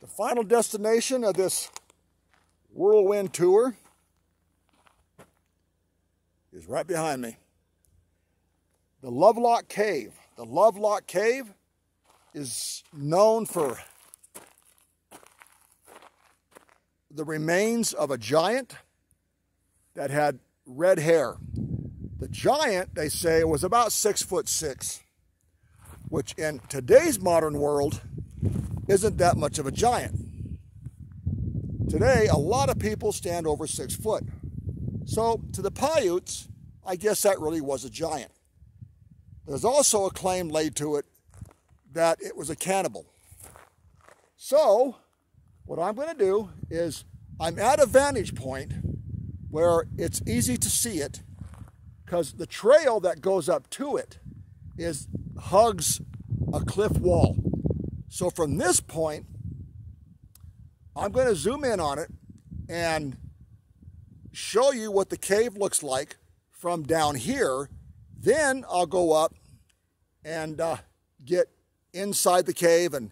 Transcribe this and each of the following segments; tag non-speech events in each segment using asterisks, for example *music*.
The final destination of this whirlwind tour is right behind me. The Lovelock Cave. The Lovelock Cave is known for the remains of a giant that had red hair. The giant, they say, was about six foot six, which in today's modern world isn't that much of a giant. Today, a lot of people stand over six foot. So to the Paiutes, I guess that really was a giant. There's also a claim laid to it that it was a cannibal. So what I'm going to do is I'm at a vantage point where it's easy to see it because the trail that goes up to it is hugs a cliff wall. So from this point, I'm going to zoom in on it and show you what the cave looks like from down here. Then I'll go up and uh, get inside the cave and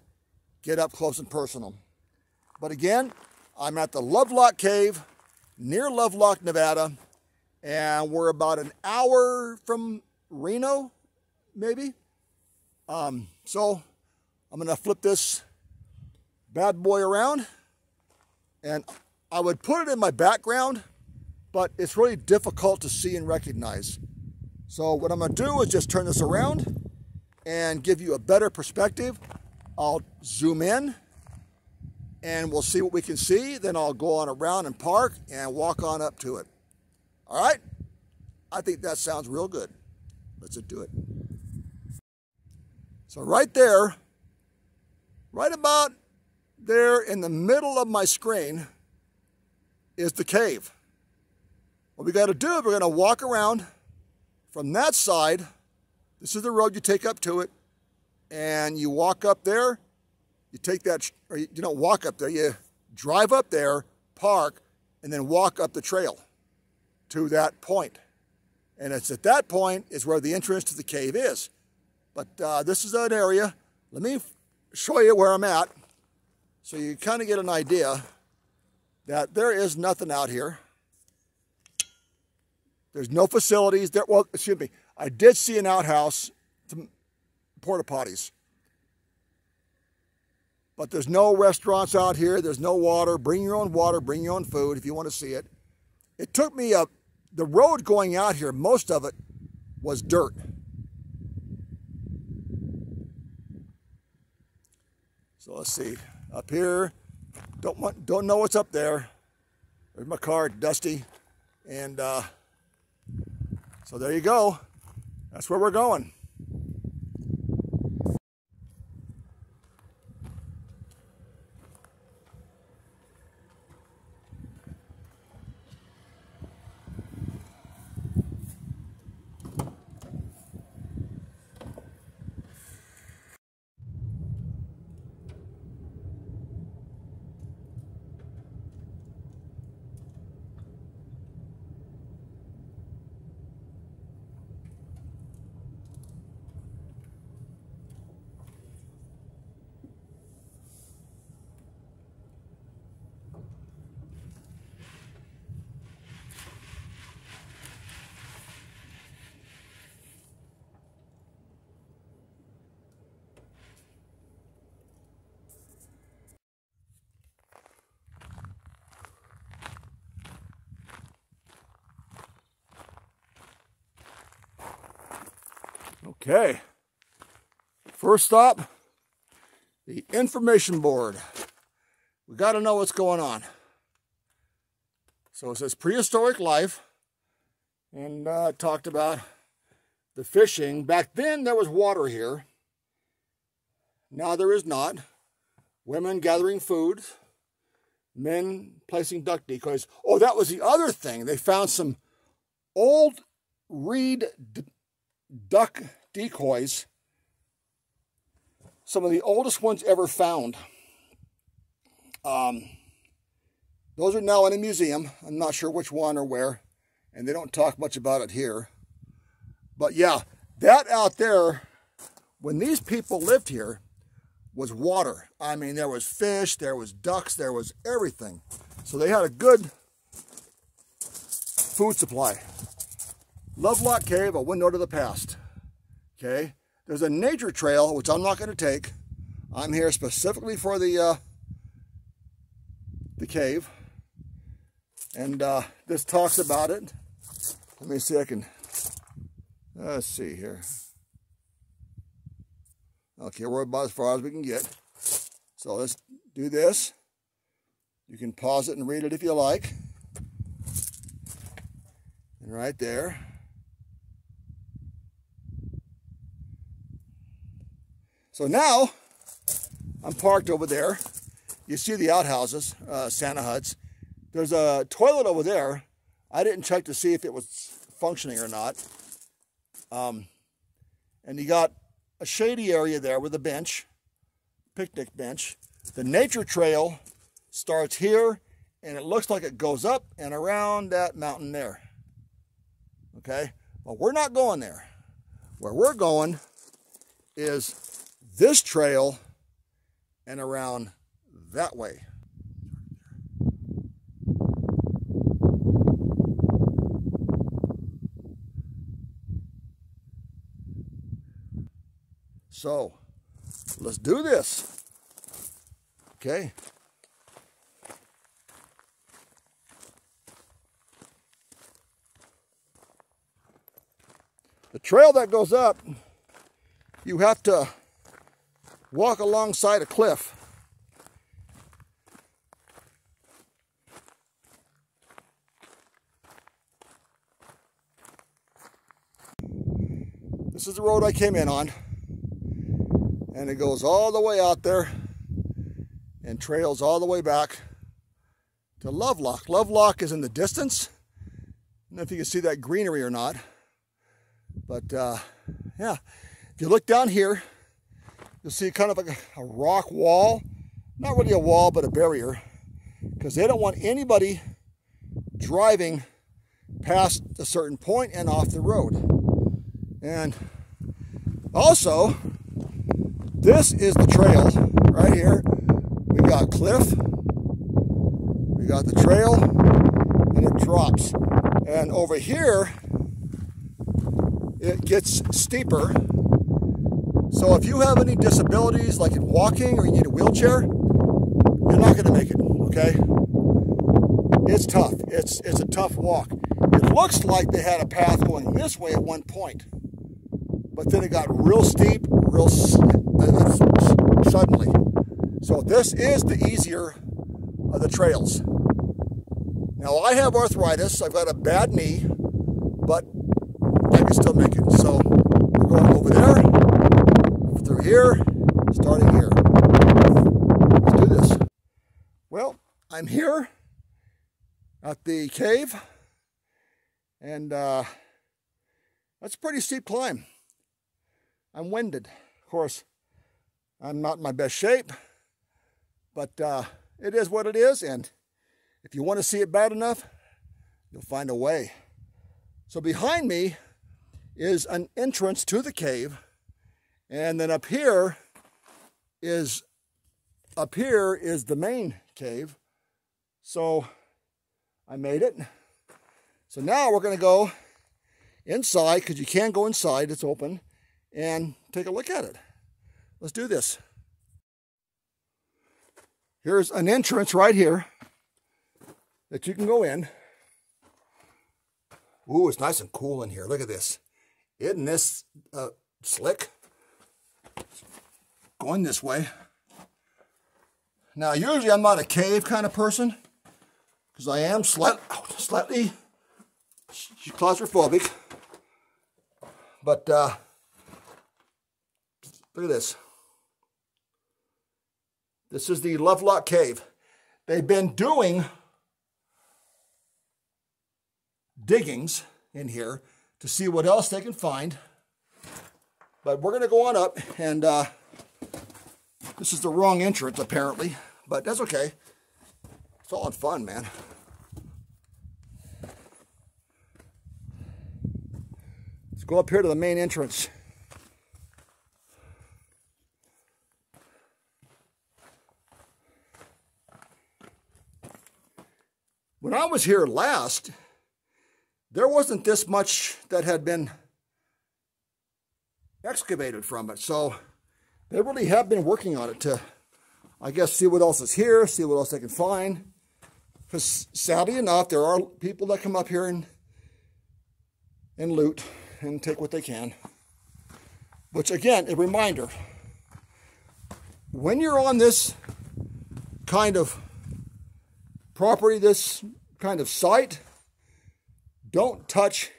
get up close and personal. But again, I'm at the Lovelock Cave near Lovelock, Nevada, and we're about an hour from Reno, maybe. Um, so I'm going to flip this bad boy around, and I would put it in my background, but it's really difficult to see and recognize. So what I'm going to do is just turn this around and give you a better perspective. I'll zoom in and we'll see what we can see. Then I'll go on around and park and walk on up to it. All right? I think that sounds real good. Let's do it. So right there, right about there in the middle of my screen is the cave. What we got to do, is we're going to walk around from that side. This is the road you take up to it. And you walk up there you take that, or you, don't walk up there, you drive up there, park, and then walk up the trail to that point. And it's at that point is where the entrance to the cave is. But uh, this is an area. Let me show you where I'm at so you kind of get an idea that there is nothing out here. There's no facilities there. Well, excuse me. I did see an outhouse, some porta potties. But there's no restaurants out here. There's no water. Bring your own water. Bring your own food if you want to see it. It took me up. the road going out here, most of it was dirt. So let's see. Up here, don't want, don't know what's up there. There's my car, dusty. And uh, so there you go. That's where we're going. Okay. First stop, the information board. We got to know what's going on. So it says prehistoric life, and uh, talked about the fishing. Back then, there was water here. Now there is not. Women gathering food, men placing duck decoys. Oh, that was the other thing. They found some old reed duck decoys, some of the oldest ones ever found. Um, those are now in a museum. I'm not sure which one or where, and they don't talk much about it here. But yeah, that out there, when these people lived here, was water. I mean, there was fish, there was ducks, there was everything. So they had a good food supply. Lovelock Cave, a window to the past. Okay, there's a nature trail, which I'm not going to take. I'm here specifically for the uh, the cave. And uh, this talks about it. Let me see, I can, let's see here. Okay, we're about as far as we can get. So let's do this. You can pause it and read it if you like. And right there. So now, I'm parked over there. You see the outhouses, uh, Santa huts. There's a toilet over there. I didn't check to see if it was functioning or not. Um, and you got a shady area there with a bench, picnic bench. The nature trail starts here and it looks like it goes up and around that mountain there. Okay, but we're not going there. Where we're going is this trail and around that way. So, let's do this. Okay. The trail that goes up, you have to walk alongside a cliff. This is the road I came in on. And it goes all the way out there and trails all the way back to Lovelock. Lovelock is in the distance. I don't know if you can see that greenery or not. But uh, yeah, if you look down here, you'll see kind of like a, rock wall. Not really a wall, but a barrier. Because they don't want anybody driving past a certain point and off the road. And also, this is the trail right here. We got cliff, we got the trail, and it drops. And over here, it gets steeper. So if you have any disabilities, like in walking or you need a wheelchair, you're not going to make it, okay? It's tough. It's, it's a tough walk. It looks like they had a path going this way at one point, but then it got real steep, real suddenly. So this is the easier of the trails. Now I have arthritis. I've got a bad knee, but I can still make it. So we're going over there, through here, starting here. Let's do this. Well, I'm here at the cave, and uh, that's a pretty steep climb. I'm winded. Of course, I'm not in my best shape, but uh, it is what it is, and if you want to see it bad enough, you'll find a way. So behind me is an entrance to the cave. And then up here is up here is the main cave. So I made it. So now we're going to go inside because you can go inside. It's open and take a look at it. Let's do this. Here's an entrance right here that you can go in. Ooh, it's nice and cool in here. Look at this. Isn't this uh, slick? Going this way. Now, usually I'm not a cave kind of person because I am slight, *coughs* slightly claustrophobic. But uh, look at this. This is the Lovelock Cave. They've been doing diggings in here to see what else they can find. But we're going to go on up, and uh, this is the wrong entrance, apparently, but that's okay. It's all in fun, man. Let's go up here to the main entrance. When I was here last, there wasn't this much that had been excavated from it. So they really have been working on it to, I guess, see what else is here, see what else they can find. Because sadly enough, there are people that come up here and, and loot and take what they can. Which again, a reminder, when you're on this kind of property, this kind of site, don't touch,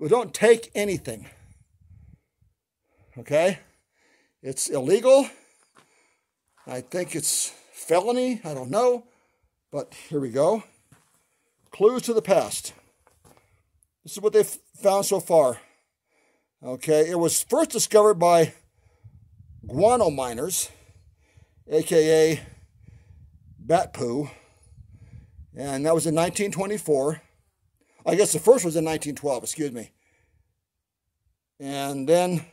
well, don't take anything. Okay? It's illegal. I think it's felony. I don't know. But here we go. Clues to the past. This is what they've found so far. Okay, it was first discovered by guano miners, aka bat poo, and that was in 1924. I guess the first was in 1912, excuse me. And then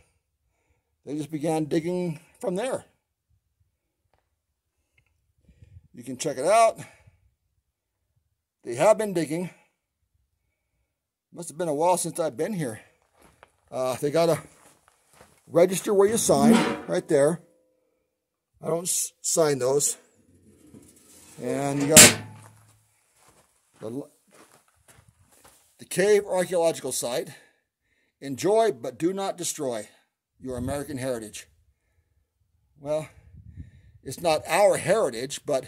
they just began digging from there. You can check it out. They have been digging. Must have been a while since I've been here. Uh, they got to register where you sign, right there. I don't sign those. And you got the, the cave archaeological site. Enjoy, but do not destroy your American heritage. Well, it's not our heritage, but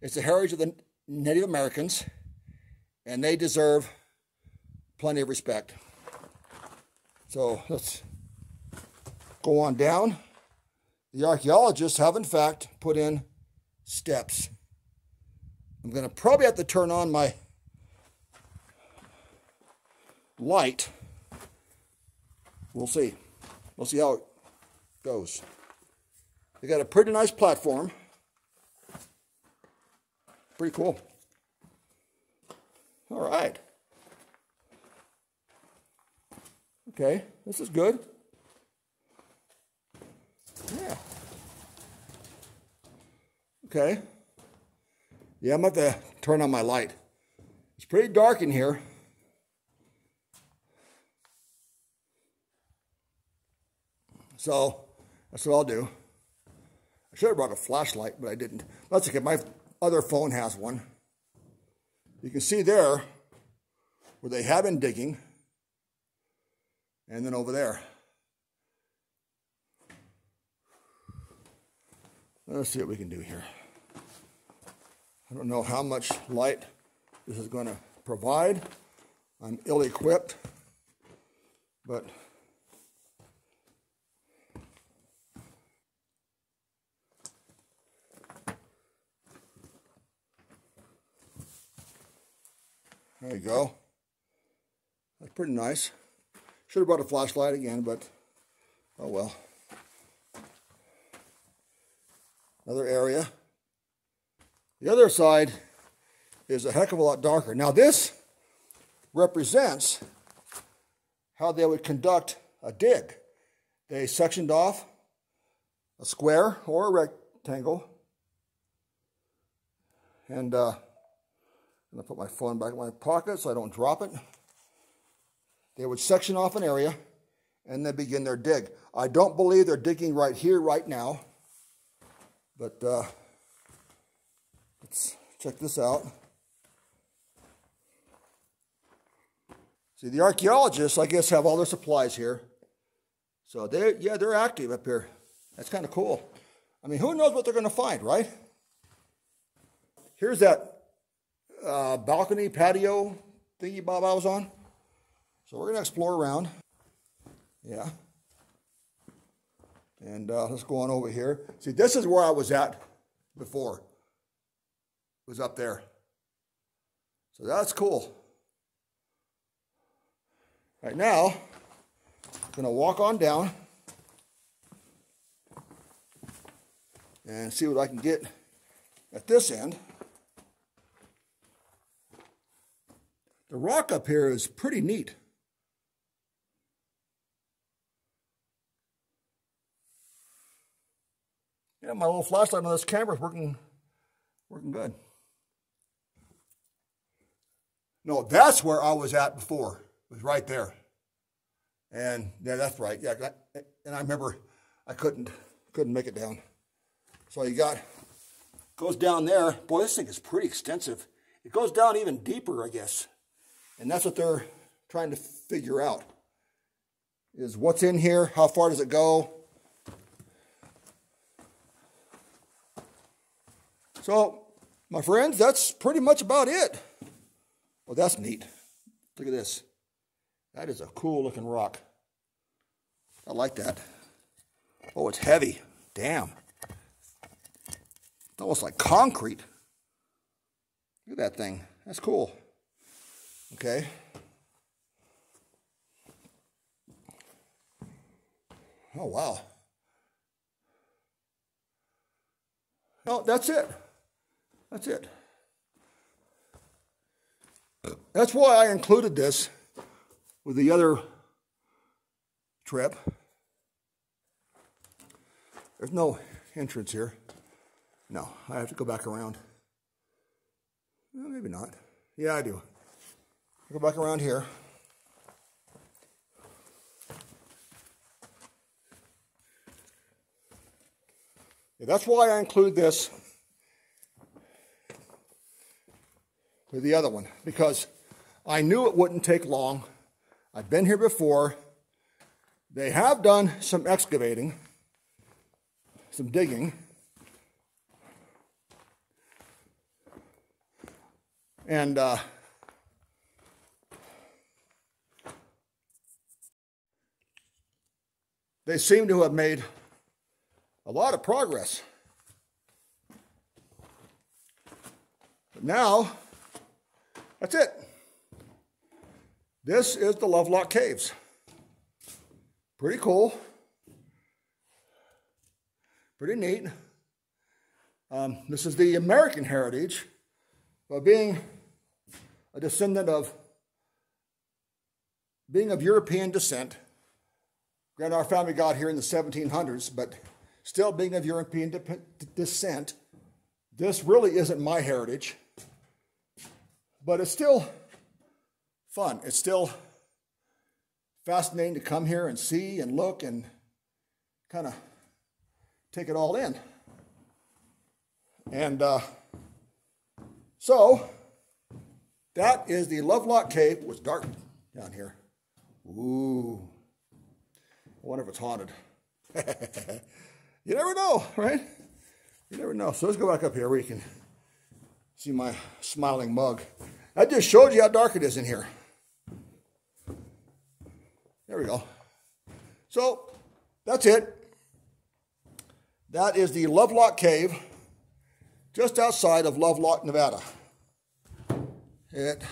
it's the heritage of the Native Americans, and they deserve plenty of respect. So let's go on down. The archaeologists have, in fact, put in steps. I'm going to probably have to turn on my light. We'll see. We'll see how it goes. They got a pretty nice platform. Pretty cool. All right. Okay, this is good. Yeah. Okay. Yeah, I'm about to turn on my light. It's pretty dark in here. So that's what I'll do. I should have brought a flashlight, but I didn't. That's okay. My other phone has one. You can see there where they have been digging. And then over there. Let's see what we can do here. I don't know how much light this is going to provide. I'm ill-equipped, but There you go. That's pretty nice. Should have brought a flashlight again, but oh well. Another area. The other side is a heck of a lot darker. Now this represents how they would conduct a dig. They sectioned off a square or a rectangle and uh, I'm to put my phone back in my pocket so I don't drop it. They would section off an area and then begin their dig. I don't believe they're digging right here, right now. But uh, let's check this out. See, the archaeologists, I guess, have all their supplies here. So they, yeah, they're active up here. That's kind of cool. I mean, who knows what they're going to find, right? Here's that uh, balcony patio thingy Bob I was on. So we're to explore around. Yeah. And uh, let's go on over here. See, this is where I was at before. It was up there. So that's cool. Right now, I'm to walk on down and see what I can get at this end. The rock up here is pretty neat. Yeah, my little flashlight on this camera is working, working good. No, that's where I was at before. It was right there. And yeah, that's right. Yeah, and I remember I couldn't couldn't make it down. So you got goes down there. Boy, this thing is pretty extensive. It goes down even deeper, I guess. And that's what they're trying to figure out. Is what's in here? How far does it go? So, my friends, that's pretty much about it. Well, that's neat. Look at this. That is a cool looking rock. I like that. Oh, it's heavy. Damn. It's almost like concrete. Look at that thing. That's cool. Okay. Oh, wow. No, that's it. That's it. That's why I included this with the other trip. There's no entrance here. No, I have to go back around. Well, maybe not. Yeah, I do. Go back around here. Yeah, that's why I include this with the other one, because I knew it wouldn't take long. I've been here before. They have done some excavating, some digging. And uh, they seem to have made a lot of progress. But now, that's it. This is the Lovelock Caves. Pretty cool. Pretty neat. Um, this is the American heritage of being a descendant of, being of European descent. Granted, our family got here in the 1700s, but still being of European descent, this really isn't my heritage, but it's still fun. It's still fascinating to come here and see and look and kind of take it all in. And uh, so that is the Lovelock Cave. It was dark down here. Ooh. I wonder if it's haunted. *laughs* you never know, right? You never know. So let's go back up here where you can see my smiling mug. I just showed you how dark it is in here. There we go. So that's it. That is the Lovelock Cave just outside of Lovelock, Nevada. It,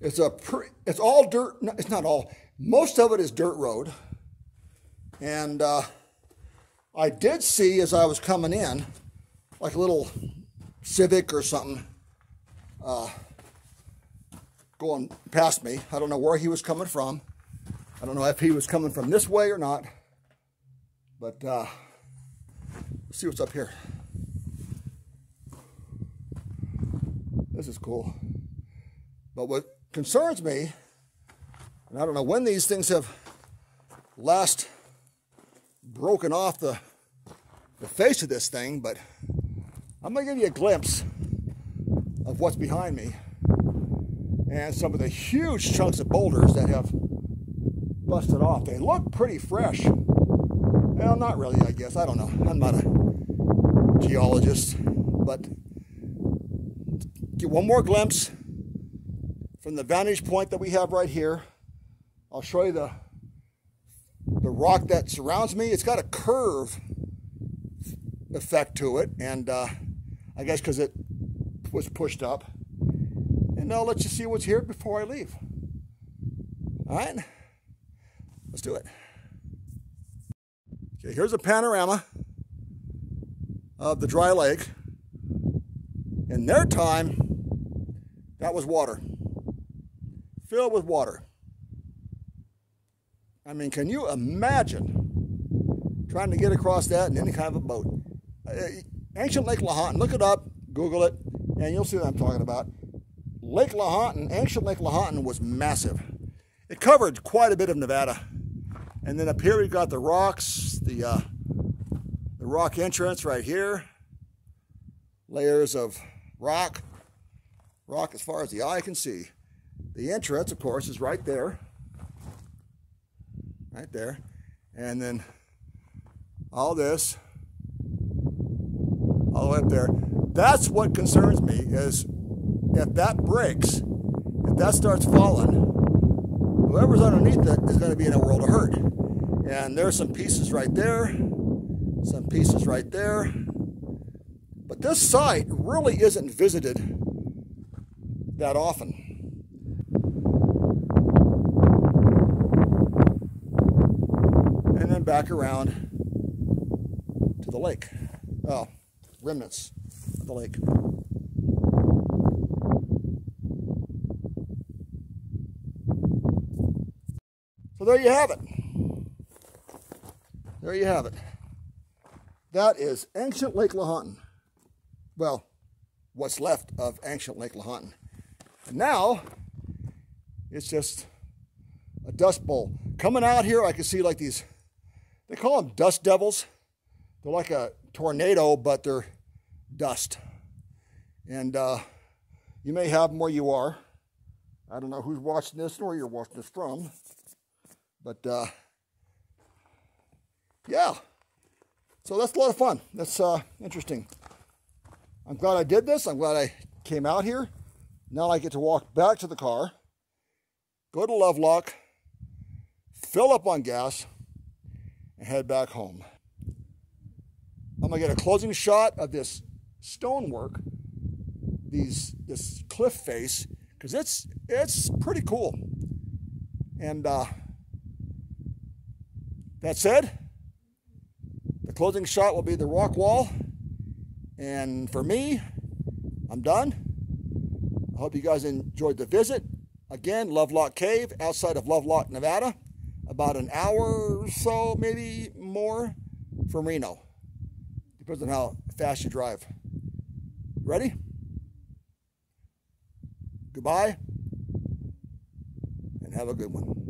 it's a it's all dirt. It's not all. Most of it is dirt road. And uh, I did see as I was coming in, like a little Civic or something, uh, going past me. I don't know where he was coming from. I don't know if he was coming from this way or not. But uh, let's see what's up here. This is cool. But what concerns me, and I don't know when these things have last broken off the, the face of this thing, but I'm going to give you a glimpse of what's behind me and some of the huge chunks of boulders that have busted off. They look pretty fresh. Well, not really, I guess. I don't know. I'm not a geologist, but get one more glimpse from the vantage point that we have right here. I'll show you the the rock that surrounds me. It's got a curve effect to it, and uh, I guess because it was pushed up. And I'll let you see what's here before I leave. All right. Let's do it. Okay, here's a panorama of the dry lake. In their time, that was water, filled with water. I mean, can you imagine trying to get across that in any kind of a boat? Uh, ancient Lake Lahontan, look it up, Google it, and you'll see what I'm talking about. Lake Lahontan, ancient Lake Lahontan was massive. It covered quite a bit of Nevada. And then up here we've got the rocks, the, uh, the rock entrance right here. Layers of rock, rock as far as the eye can see. The entrance, of course, is right there. Right there. And then all this, all the way up there. That's what concerns me is if that breaks, if that starts falling, whoever's underneath it is going to be in a world of hurt. And there's some pieces right there, some pieces right there. But this site really isn't visited that often. And then back around to the lake. Oh, remnants of the lake. So there you have it. There you have it. That is ancient Lake Lahontan. Well, what's left of ancient Lake Lahontan. And now, it's just a dust bowl. Coming out here, I can see like these, they call them dust devils. They're like a tornado, but they're dust. And uh, you may have them where you are. I don't know who's watching this nor you're watching this from. But uh, yeah, so that's a lot of fun. That's uh, interesting. I'm glad I did this. I'm glad I came out here. Now I get to walk back to the car, go to Lovelock, fill up on gas, and head back home. I'm gonna get a closing shot of this stonework, these this cliff face, because it's it's pretty cool. And uh, that said, the closing shot will be the rock wall. And for me, I'm done. I hope you guys enjoyed the visit. Again, Lovelock Cave outside of Lovelock, Nevada. About an hour or so, maybe more from Reno. Depends on how fast you drive. Ready? Goodbye and have a good one.